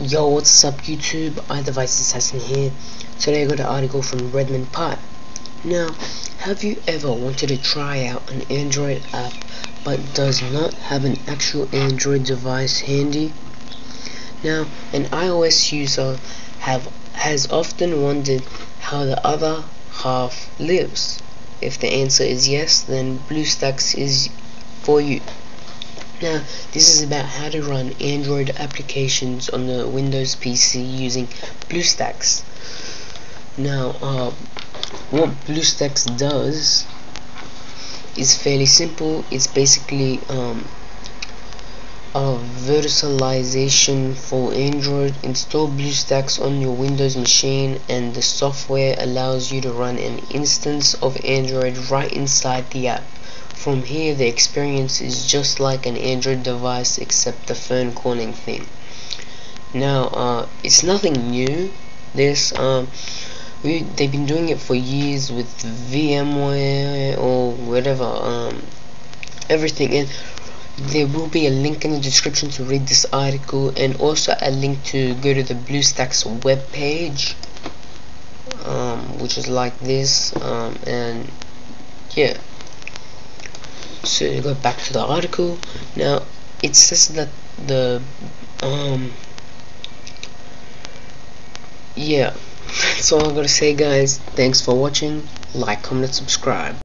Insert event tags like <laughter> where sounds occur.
Yo, what's up YouTube? iDevice Assassin here. Today I got an article from Redmond Pie. Now, have you ever wanted to try out an Android app but does not have an actual Android device handy? Now, an iOS user have has often wondered how the other half lives. If the answer is yes, then BlueStacks is for you. Now, this is about how to run Android applications on the Windows PC using BlueStacks. Now, uh, what BlueStacks does is fairly simple. It's basically um, a virtualization for Android. Install BlueStacks on your Windows machine and the software allows you to run an instance of Android right inside the app. From here the experience is just like an Android device except the phone calling thing. Now uh, it's nothing new. This um, we they've been doing it for years with VMware or whatever um, everything and there will be a link in the description to read this article and also a link to go to the BlueStacks web page um, which is like this um, and yeah. So you go back to the article. Now it says that the um yeah. <laughs> That's all I'm gonna say guys. Thanks for watching. Like comment subscribe